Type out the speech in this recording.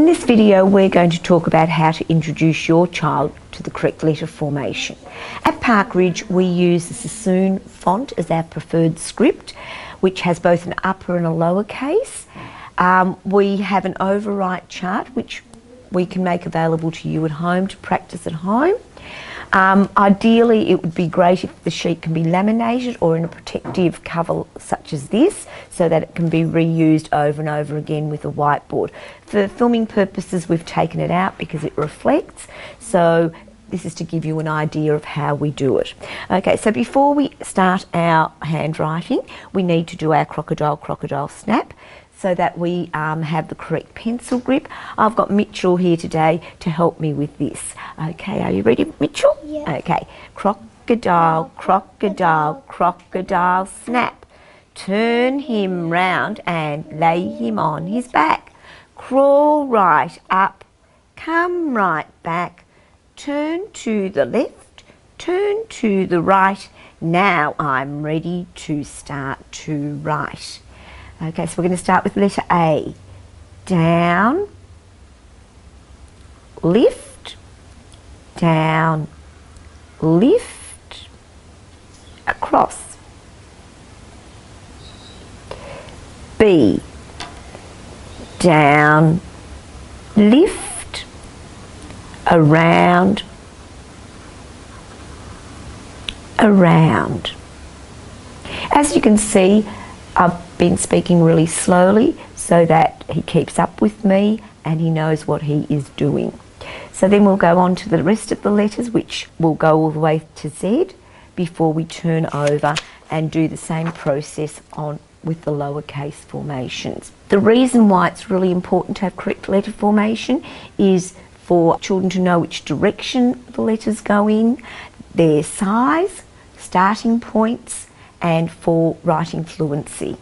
In this video we're going to talk about how to introduce your child to the correct letter formation. At Parkridge we use the Sassoon font as our preferred script which has both an upper and a lower case. Um, we have an overwrite chart which we can make available to you at home to practice at home. Um, ideally, it would be great if the sheet can be laminated or in a protective cover such as this so that it can be reused over and over again with a whiteboard. For filming purposes, we've taken it out because it reflects. So this is to give you an idea of how we do it. Okay, so before we start our handwriting, we need to do our crocodile crocodile snap so that we um, have the correct pencil grip. I've got Mitchell here today to help me with this. Okay, are you ready, Mitchell? Yeah. Okay, crocodile, crocodile, crocodile, snap. Turn him round and lay him on his back. Crawl right up, come right back, turn to the left, turn to the right. Now I'm ready to start to write. Okay, so we're going to start with letter A. Down, lift, down, lift, across. B. Down, lift, around, around. As you can see, I've been speaking really slowly so that he keeps up with me and he knows what he is doing. So then we'll go on to the rest of the letters, which will go all the way to Z before we turn over and do the same process on with the lowercase formations. The reason why it's really important to have correct letter formation is for children to know which direction the letters go in, their size, starting points, and for writing fluency.